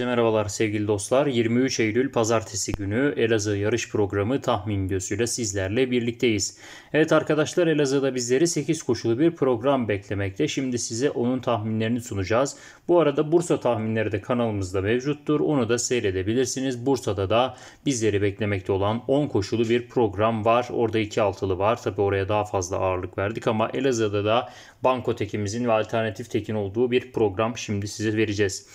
Herkese merhabalar sevgili dostlar. 23 Eylül Pazartesi günü Elazığ yarış programı tahmin videosuyla sizlerle birlikteyiz. Evet arkadaşlar Elazığ'da bizleri 8 koşulu bir program beklemekte. Şimdi size onun tahminlerini sunacağız. Bu arada Bursa tahminleri de kanalımızda mevcuttur. Onu da seyredebilirsiniz. Bursa'da da bizleri beklemekte olan 10 koşulu bir program var. Orada 2 altılı var. Tabi oraya daha fazla ağırlık verdik ama Elazığ'da da Banko Tekimizin ve Alternatif Tekin olduğu bir program şimdi size vereceğiz.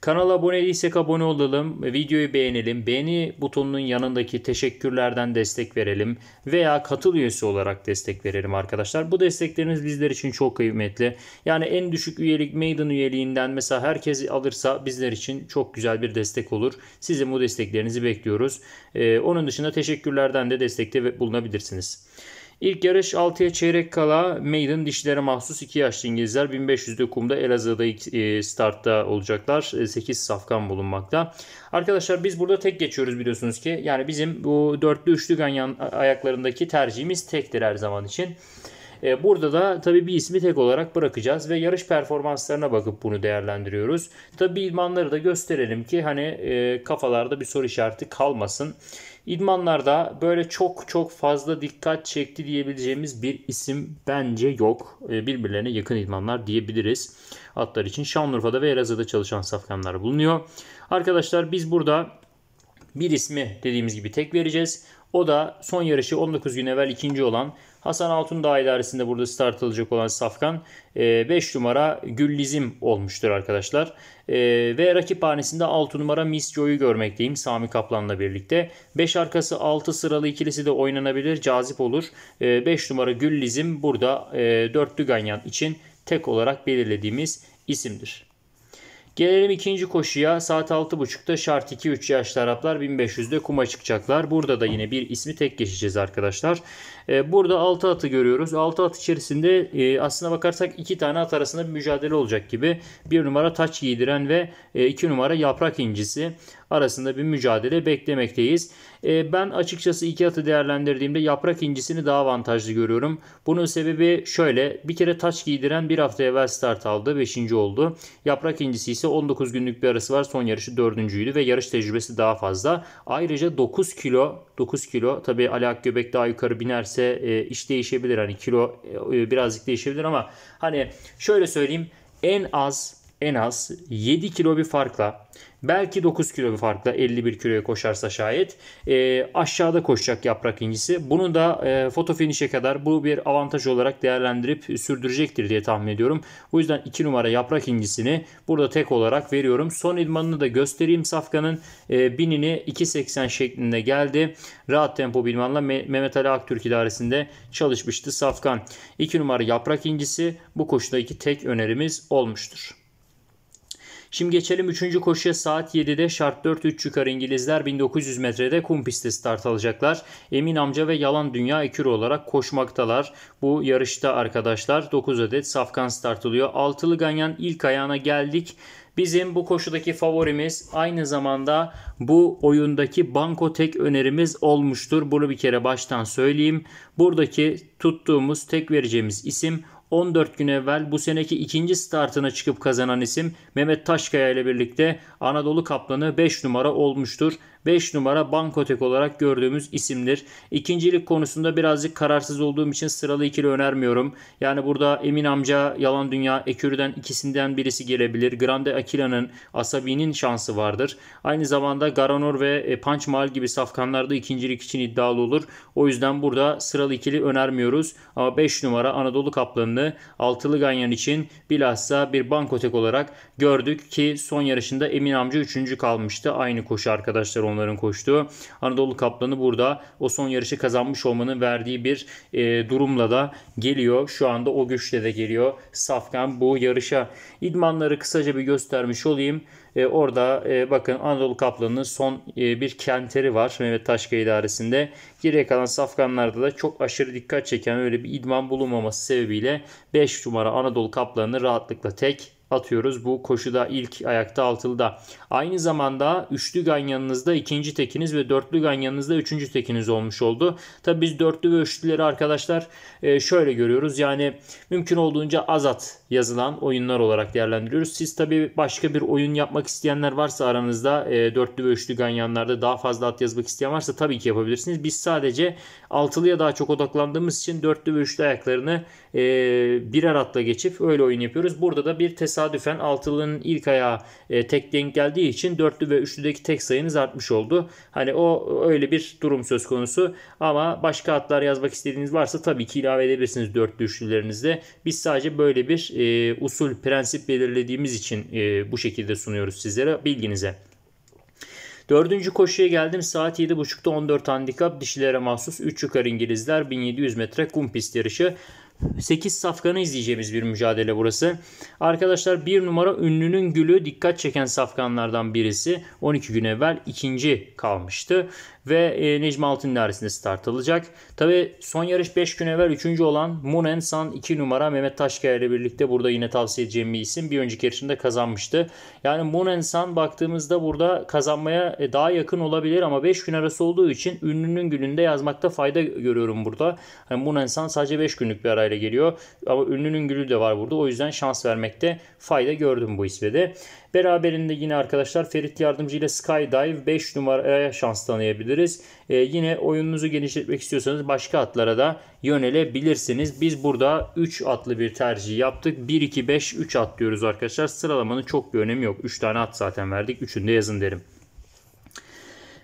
Kanala abone değilsek abone olalım, videoyu beğenelim, beğeni butonunun yanındaki teşekkürlerden destek verelim veya katıl üyesi olarak destek verelim arkadaşlar. Bu destekleriniz bizler için çok kıymetli. Yani en düşük üyelik Maiden üyeliğinden mesela herkes alırsa bizler için çok güzel bir destek olur. Sizin bu desteklerinizi bekliyoruz. Ee, onun dışında teşekkürlerden de destekte bulunabilirsiniz. İlk yarış 6'ya çeyrek kala Maiden dişlere mahsus 2 yaşlı İngilizler 1500'de kumda Elazığ'da e, startta olacaklar. 8 e, safkan bulunmakta. Arkadaşlar biz burada tek geçiyoruz biliyorsunuz ki. Yani bizim bu dörtlü üçlü ganyan ayaklarındaki tercihimiz tektir her zaman için. E, burada da tabii bir ismi tek olarak bırakacağız ve yarış performanslarına bakıp bunu değerlendiriyoruz. Tabii idmanları da gösterelim ki hani kafalarda bir soru işareti kalmasın. İdmanlarda böyle çok çok fazla dikkat çekti diyebileceğimiz bir isim bence yok. Ee, birbirlerine yakın idmanlar diyebiliriz. Atlar için Şanlıurfa'da ve Elazığ'da çalışan safkanlar bulunuyor. Arkadaşlar biz burada bir ismi dediğimiz gibi tek vereceğiz. O da son yarışı 19 gün evvel ikinci olan Hasan Altundağ idaresinde burada start alacak olan Safkan 5 e, numara Güllizim olmuştur arkadaşlar. E, ve rakip hanesinde 6 numara Miss Joy'u görmekteyim Sami Kaplan'la birlikte. 5 arkası 6 sıralı ikilisi de oynanabilir. Cazip olur. 5 e, numara Güllizim burada dörtlü ganyan için tek olarak belirlediğimiz isimdir. Gelelim ikinci koşuya. Saat 6.30'da şart 2-3 yaşlı Araplar 1500'de kuma çıkacaklar. Burada da yine bir ismi tek geçeceğiz arkadaşlar. Ee, burada 6 atı görüyoruz. 6 at içerisinde e, aslına bakarsak 2 tane at arasında bir mücadele olacak gibi. 1 numara taç giydiren ve 2 e, numara yaprak incisi arasında bir mücadele beklemekteyiz. E, ben açıkçası iki atı değerlendirdiğimde yaprak incisini daha avantajlı görüyorum. Bunun sebebi şöyle. Bir kere taç giydiren bir hafta evvel start aldı. 5. oldu. Yaprak incisi ise 19 günlük bir arası var. Son yarışı 4.'üydü ve yarış tecrübesi daha fazla. Ayrıca 9 kilo 9 kilo tabi Ali Akgöbek daha yukarı binerse e, iş değişebilir. Hani kilo e, birazcık değişebilir ama hani şöyle söyleyeyim en az en az 7 kilo bir farkla belki 9 kilo bir farkla 51 kiloya koşarsa şayet e, aşağıda koşacak yaprak incisi. Bunu da e, foto finish'e kadar bu bir avantaj olarak değerlendirip sürdürecektir diye tahmin ediyorum. O yüzden 2 numara yaprak incisini burada tek olarak veriyorum. Son idmanını da göstereyim Safkan'ın e, binini 2.80 şeklinde geldi. Rahat tempo bilmanla Mehmet Ali Aktürk idaresinde çalışmıştı Safkan. 2 numara yaprak incisi bu koşudaki tek önerimiz olmuştur. Şimdi geçelim 3. koşuya saat 7'de şart 4 3 yukarı İngilizler 1900 metrede kum pistte start alacaklar. Emin amca ve Yalan Dünya ekürü olarak koşmaktalar. Bu yarışta arkadaşlar 9 adet safkan start alıyor. Altılı ganyan ilk ayağına geldik. Bizim bu koşudaki favorimiz aynı zamanda bu oyundaki banko tek önerimiz olmuştur. Bunu bir kere baştan söyleyeyim. Buradaki tuttuğumuz tek vereceğimiz isim 14 gün evvel bu seneki ikinci startına çıkıp kazanan isim Mehmet Taşkaya ile birlikte Anadolu Kaplanı 5 numara olmuştur. 5 numara Bankotek olarak gördüğümüz isimdir. İkincilik konusunda birazcık kararsız olduğum için sıralı ikili önermiyorum. Yani burada Emin amca Yalan Dünya Ekürü'den ikisinden birisi gelebilir. Grande Akila'nın Asabi'nin şansı vardır. Aynı zamanda Garanor ve e, Punch gibi safkanlarda ikincilik için iddialı olur. O yüzden burada sıralı ikili önermiyoruz. Ama 5 numara Anadolu Kaplanı'nı altılı ganyan için bilhassa bir Bankotek olarak gördük ki son yarışında Emin amca 3. kalmıştı. Aynı koşu arkadaşlar onların koştuğu. Anadolu Kaplanı burada o son yarışı kazanmış olmanın verdiği bir e, durumla da geliyor. Şu anda o güçle de geliyor. Safkan bu yarışa. İdmanları kısaca bir göstermiş olayım. E, orada e, bakın Anadolu Kaplanı'nın son e, bir kenteri var Mehmet Taşkaya idaresinde. Geriye kalan safkanlarda da çok aşırı dikkat çeken öyle bir idman bulunmaması sebebiyle 5 numara Anadolu Kaplanı'nı rahatlıkla tek atıyoruz bu koşuda ilk ayakta altılıda. Aynı zamanda üçlü ganyanınızda ikinci tekiniz ve dörtlü ganyanınızda üçüncü tekiniz olmuş oldu. Tabi biz dörtlü ve üçlüleri arkadaşlar e, şöyle görüyoruz. Yani mümkün olduğunca az at yazılan oyunlar olarak değerlendiriyoruz. Siz tabi başka bir oyun yapmak isteyenler varsa aranızda e, dörtlü ve üçlü ganyanlarda daha fazla at yazmak isteyen varsa tabii ki yapabilirsiniz. Biz sadece altılıya daha çok odaklandığımız için dörtlü ve üçlü ayaklarını e, birer atla geçip öyle oyun yapıyoruz. Burada da bir tesadüfen altılının ilk ayağı e, tek denk geldiği için dörtlü ve üçlüdeki tek sayınız artmış oldu. Hani o öyle bir durum söz konusu ama başka atlar yazmak istediğiniz varsa tabii ki ilave edebilirsiniz dörtlü üçlülerinizde. Biz sadece böyle bir e, usul prensip belirlediğimiz için e, bu şekilde sunuyoruz sizlere bilginize. Dördüncü koşuya geldim. Saat 7.30'da 14 handikap dişilere mahsus 3 yukarı İngilizler 1700 metre kum pist yarışı. 8 safkanı izleyeceğimiz bir mücadele burası. Arkadaşlar bir numara ünlünün gülü dikkat çeken safkanlardan birisi. 12 gün evvel ikinci kalmıştı ve e, Necmi idaresinde start alacak. Tabi son yarış 5 gün evvel 3. olan Munen San 2 numara Mehmet Taşkaya ile birlikte burada yine tavsiye edeceğim bir isim. Bir önceki yarışında kazanmıştı. Yani Munen San baktığımızda burada kazanmaya e, daha yakın olabilir ama 5 gün arası olduğu için ünlünün gününde yazmakta fayda görüyorum burada. Yani Munen San sadece 5 günlük bir arayla geliyor ama ünlünün gülü de var burada. O yüzden şans vermekte fayda gördüm bu isme de. Beraberinde yine arkadaşlar Ferit Yardımcı ile Skydive 5 numaraya şans tanıyabiliriz. Ee, yine oyununuzu genişletmek istiyorsanız başka atlara da yönelebilirsiniz. Biz burada 3 atlı bir tercih yaptık. 1, 2, 5, 3 at diyoruz arkadaşlar. Sıralamanın çok bir önemi yok. 3 tane at zaten verdik. 3'ünü de yazın derim.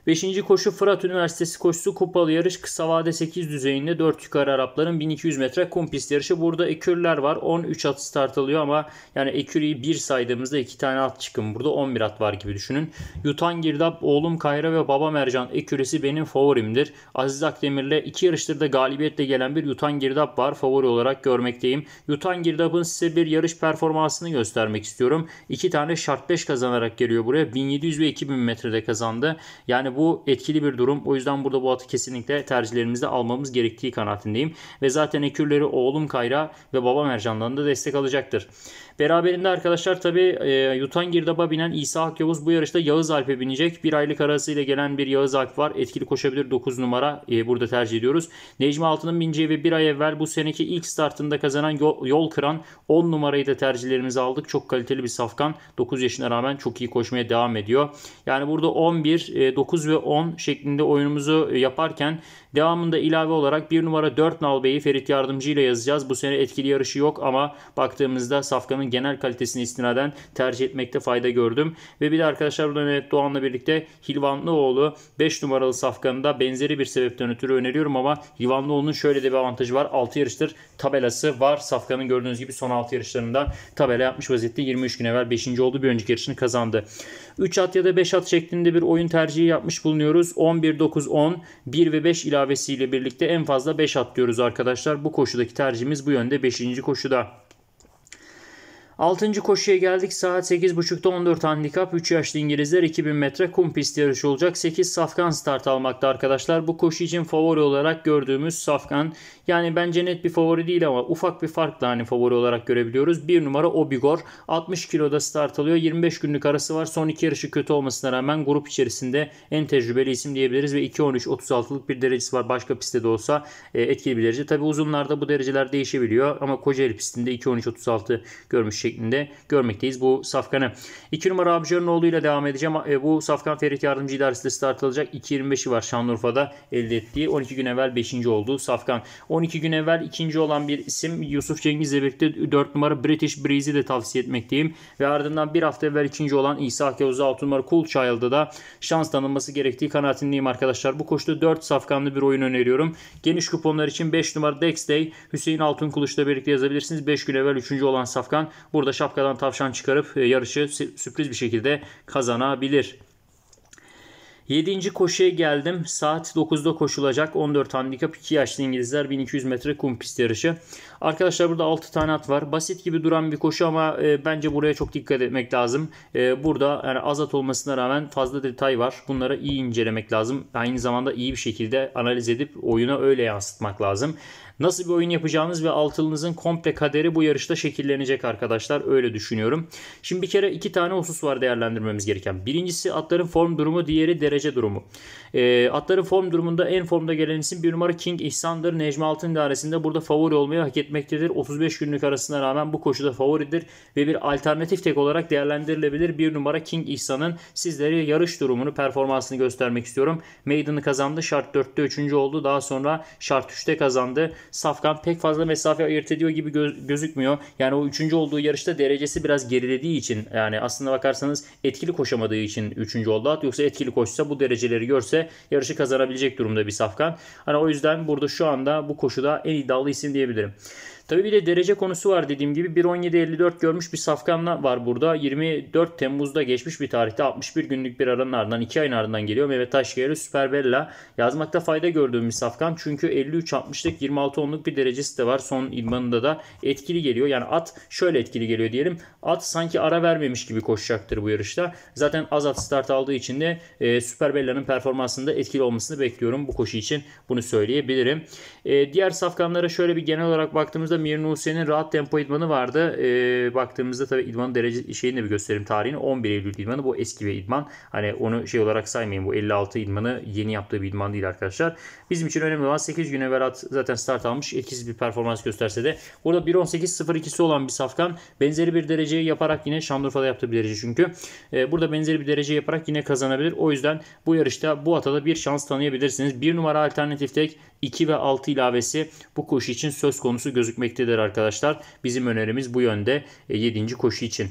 Beşinci koşu Fırat Üniversitesi koşusu kupalı yarış kısa vade 8 düzeyinde 4 yukarı Arapların 1200 metre kum pist yarışı. Burada ekürler var. 13 at start alıyor ama yani ekürüyü bir saydığımızda 2 tane at çıkın. Burada 11 at var gibi düşünün. Yutan Girdap, oğlum Kayra ve baba Mercan ekürisi benim favorimdir. Aziz Akdemir'le iki yarıştır da galibiyetle gelen bir Yutan Girdap var. Favori olarak görmekteyim. Yutan Girdap'ın size bir yarış performansını göstermek istiyorum. 2 tane şart 5 kazanarak geliyor buraya. 1700 ve 2000 metrede kazandı. Yani bu etkili bir durum. O yüzden burada bu atı kesinlikle tercihlerimizde almamız gerektiği kanaatindeyim. Ve zaten ekürleri oğlum Kayra ve baba Mercan'dan da destek alacaktır. Beraberinde arkadaşlar tabi e, Yutan Girdap'a binen İsa Hak Yavuz bu yarışta Yağız Alp'e binecek. Bir aylık arasıyla gelen bir Yağız Alp var. Etkili koşabilir 9 numara e, burada tercih ediyoruz. Necmi Altı'nın bineceği ve bir ay evvel bu seneki ilk startında kazanan yol, yol kıran 10 numarayı da tercihlerimize aldık. Çok kaliteli bir safkan. 9 yaşına rağmen çok iyi koşmaya devam ediyor. Yani burada 11, e, 9 ve 10 şeklinde oyunumuzu yaparken devamında ilave olarak 1 numara 4 Nalbeyi Ferit Yardımcı ile yazacağız. Bu sene etkili yarışı yok ama baktığımızda safkanın genel kalitesini istinaden tercih etmekte fayda gördüm. Ve bir de arkadaşlar burada Mehmet Doğan'la birlikte Hilvanlıoğlu 5 numaralı safkanında benzeri bir sebepten ötürü öneriyorum ama Hilvanlıoğlu'nun şöyle de bir avantajı var. 6 yarıştır tabelası var. Safkanın gördüğünüz gibi son 6 yarışlarında tabela yapmış vaziyette 23 gün evvel 5. oldu. Bir önceki yarışını kazandı. 3 at ya da 5 at şeklinde bir oyun tercihi yapmış bulunuyoruz. 11, 9, 10, 1 ve 5 ilavesiyle birlikte en fazla 5 at diyoruz arkadaşlar. Bu koşudaki tercihimiz bu yönde 5. koşuda. 6. koşuya geldik. Saat 8.30'da 14 handikap. 3 yaşlı İngilizler 2000 metre kum pist yarışı olacak. 8 safkan start almakta arkadaşlar. Bu koşu için favori olarak gördüğümüz safkan. Yani bence net bir favori değil ama ufak bir farkla hani favori olarak görebiliyoruz. 1 numara Obigor. 60 kiloda start alıyor. 25 günlük arası var. Son iki yarışı kötü olmasına rağmen grup içerisinde en tecrübeli isim diyebiliriz. Ve 2.13-36'lık bir derecesi var. Başka pistte de olsa e, etkili bir derece. Tabi uzunlarda bu dereceler değişebiliyor. Ama Kocaeli pistinde 2.13-36 görmüş şeklinde görmekteyiz bu safkanı. 2 numara Abjarınoğlu ile devam edeceğim. E, bu safkan Ferit Yardımcı idaresinde start alacak. 2.25'i var Şanlıurfa'da elde ettiği. 12 gün evvel 5. olduğu safkan. 12 gün evvel ikinci olan bir isim Yusuf Cengiz ile birlikte 4 numara British Breeze'i de tavsiye etmekteyim. Ve ardından bir hafta evvel ikinci olan İsa Kavuz 6 numara Cool Child'da da şans tanınması gerektiği kanaatindeyim arkadaşlar. Bu koşuda 4 safkanlı bir oyun öneriyorum. Geniş kuponlar için 5 numara Dex Day Hüseyin Altın Kılıç'la birlikte yazabilirsiniz. 5 gün evvel 3. olan safkan burada şapkadan tavşan çıkarıp e, yarışı sürpriz bir şekilde kazanabilir. 7. koşuya geldim. Saat 9'da koşulacak 14 handikap 2 yaşlı İngilizler 1200 metre kum pist yarışı. Arkadaşlar burada 6 tane at var. Basit gibi duran bir koşu ama e, bence buraya çok dikkat etmek lazım. E, burada yani az at olmasına rağmen fazla detay var. Bunları iyi incelemek lazım. Aynı zamanda iyi bir şekilde analiz edip oyuna öyle yansıtmak lazım. Nasıl bir oyun yapacağınız ve altılınızın komple kaderi bu yarışta şekillenecek arkadaşlar. Öyle düşünüyorum. Şimdi bir kere iki tane husus var değerlendirmemiz gereken. Birincisi atların form durumu, diğeri derece durumu. E, atların form durumunda en formda gelen isim bir numara King İhsan'dır. Necmi Altın idaresinde burada favori olmayı hak etmektedir. 35 günlük arasına rağmen bu koşuda favoridir ve bir alternatif tek olarak değerlendirilebilir. Bir numara King İhsan'ın sizlere yarış durumunu, performansını göstermek istiyorum. Maiden'ı kazandı. Şart 4'te 3. oldu. Daha sonra şart 3'te kazandı. Safkan pek fazla mesafe ayırt ediyor gibi gö- gözükmüyor. Yani o 3. olduğu yarışta derecesi biraz gerilediği için yani aslında bakarsanız etkili koşamadığı için 3. oldu at. Yoksa etkili koşsa bu dereceleri görse yarışı kazanabilecek durumda bir Safkan. Hani o yüzden burada şu anda bu koşuda en iddialı isim diyebilirim. Tabii bir de derece konusu var dediğim gibi 1.17.54 görmüş bir safkanla var burada. 24 Temmuz'da geçmiş bir tarihte 61 günlük bir aranın ardından 2 ayın ardından geliyor. Mehmet Taşkayarı Süper Bella yazmakta fayda gördüğüm bir safkan. Çünkü 53-60'lık 26-10'luk bir derecesi de var. Son idmanında da etkili geliyor. Yani at şöyle etkili geliyor diyelim. At sanki ara vermemiş gibi koşacaktır bu yarışta. Zaten az at start aldığı için de e, Süper Bella'nın performansında etkili olmasını bekliyorum bu koşu için. Bunu söyleyebilirim. E, diğer safkanlara şöyle bir genel olarak baktığımızda Mir Nuse'nin rahat tempo idmanı vardı. E, baktığımızda tabii idmanın derece şeyini de bir göstereyim tarihini. 11 Eylül idmanı bu eski bir idman. Hani onu şey olarak saymayın. Bu 56 idmanı yeni yaptığı bir idman değil arkadaşlar. Bizim için önemli olan 8 gün evvel at zaten start almış. Etkisiz bir performans gösterse de. Burada 1.18.02'si olan bir safkan. Benzeri bir dereceyi yaparak yine Şanlıurfa'da yaptığı bir derece çünkü. E, burada benzeri bir derece yaparak yine kazanabilir. O yüzden bu yarışta bu atada bir şans tanıyabilirsiniz. Bir numara alternatif tek 2 ve 6 ilavesi bu koşu için söz konusu gözükmektedir arkadaşlar. Bizim önerimiz bu yönde 7. E, koşu için.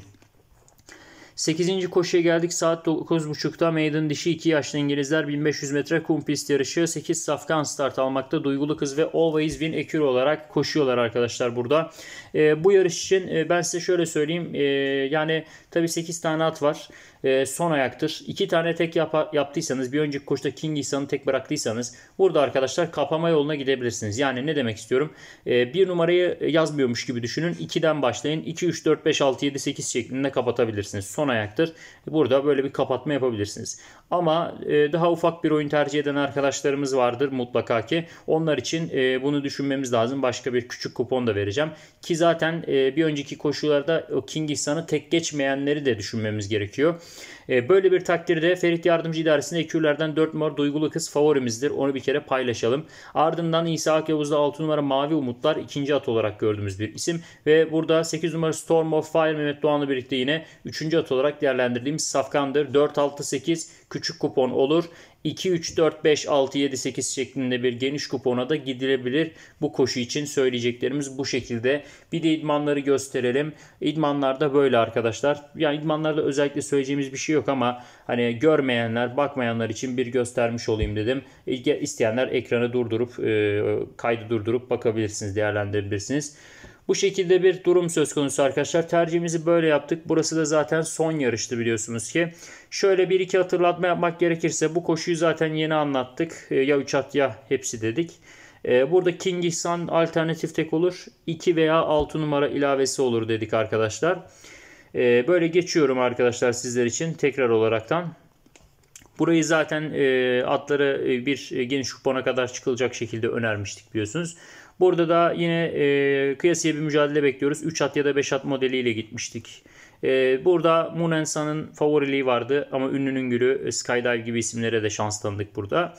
8. koşuya geldik. Saat 9.30'da Maiden dişi 2 yaşlı İngilizler 1500 metre kum pist yarışı. 8 safkan start almakta. Duygulu Kız ve Always Win Ekür olarak koşuyorlar arkadaşlar burada. E, bu yarış için e, ben size şöyle söyleyeyim. E, yani tabi 8 tane at var. E, son ayaktır. 2 tane tek yap yaptıysanız bir önceki koşuda King İsa'nı tek bıraktıysanız burada arkadaşlar kapama yoluna gidebilirsiniz. Yani ne demek istiyorum? E, bir numarayı yazmıyormuş gibi düşünün. 2'den başlayın. 2, 3, 4, 5, 6, 7, 8 şeklinde kapatabilirsiniz. Son ayaktır. Burada böyle bir kapatma yapabilirsiniz. Ama e, daha ufak bir oyun tercih eden arkadaşlarımız vardır mutlaka ki. Onlar için e, bunu düşünmemiz lazım. Başka bir küçük kupon da vereceğim. Ki zaten e, bir önceki koşullarda o King İhsan'ı tek geçmeyenleri de düşünmemiz gerekiyor. E, böyle bir takdirde Ferit Yardımcı İdaresi'nde ekürlerden 4 numara Duygulu Kız favorimizdir. Onu bir kere paylaşalım. Ardından İsa Akyavuz'da 6 numara Mavi Umutlar ikinci at olarak gördüğümüz bir isim. Ve burada 8 numara Storm of Fire Mehmet Doğan'la birlikte yine 3. at olarak değerlendirdiğimiz Safkan'dır. 4-6-8 küçük kupon olur. 2, 3, 4, 5, 6, 7, 8 şeklinde bir geniş kupona da gidilebilir. Bu koşu için söyleyeceklerimiz bu şekilde. Bir de idmanları gösterelim. İdmanlarda böyle arkadaşlar. Yani idmanlarda özellikle söyleyeceğimiz bir şey yok ama hani görmeyenler, bakmayanlar için bir göstermiş olayım dedim. İsteyenler ekranı durdurup, e, kaydı durdurup bakabilirsiniz, değerlendirebilirsiniz. Bu şekilde bir durum söz konusu arkadaşlar. Tercihimizi böyle yaptık. Burası da zaten son yarıştı biliyorsunuz ki. Şöyle bir iki hatırlatma yapmak gerekirse bu koşuyu zaten yeni anlattık. Ee, ya 3 at ya hepsi dedik. Ee, burada King İhsan alternatif tek olur. 2 veya 6 numara ilavesi olur dedik arkadaşlar. Ee, böyle geçiyorum arkadaşlar sizler için tekrar olaraktan. Burayı zaten e, atları e, bir geniş kupona kadar çıkılacak şekilde önermiştik biliyorsunuz. Burada da yine e, kıyasıya bir mücadele bekliyoruz. 3 at ya da 5 at modeliyle gitmiştik. E, burada Munensa'nın favoriliği vardı ama ünlünün gülü e, Skydive gibi isimlere de şans tanıdık burada.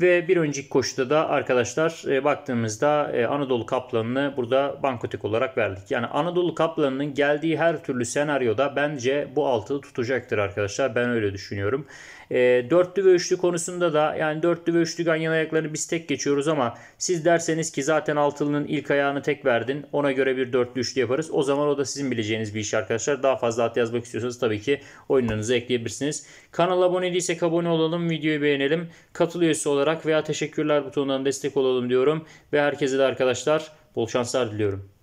Ve bir önceki koşuda da arkadaşlar e, baktığımızda e, Anadolu Kaplanı'nı burada bankotek olarak verdik. Yani Anadolu Kaplanı'nın geldiği her türlü senaryoda bence bu altılı tutacaktır arkadaşlar. Ben öyle düşünüyorum. E, dörtlü ve üçlü konusunda da yani dörtlü ve üçlü ganyan ayaklarını biz tek geçiyoruz ama siz derseniz ki zaten altılının ilk ayağını tek verdin ona göre bir dörtlü üçlü yaparız. O zaman o da sizin bileceğiniz bir iş arkadaşlar. Daha fazla at yazmak istiyorsanız tabii ki oyunlarınızı ekleyebilirsiniz. Kanala abone değilsek abone olalım, videoyu beğenelim. Katıl üyesi olarak veya teşekkürler butonundan destek olalım diyorum. Ve herkese de arkadaşlar bol şanslar diliyorum.